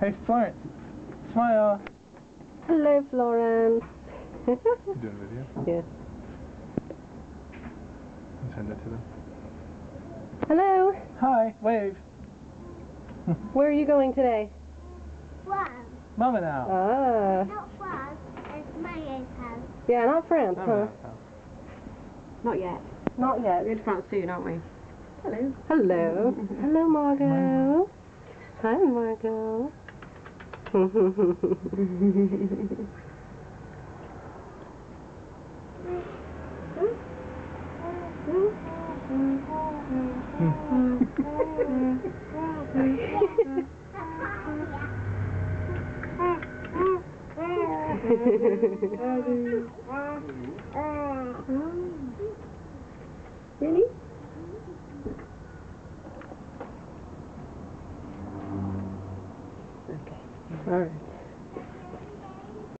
Hey, Florence. Smile. Hello, Florence. You doing a video? yeah. Send it to them. Hello. Hi. Wave. Where are you going today? France. Mama now. Ah. Not France. It's my house. Yeah, not France, Mama huh? now. Not yet. Not yet. We're going to France soon, aren't we? Hello. Hello. Hello, Margot. Hi, Margot. Hmm. Really? All right.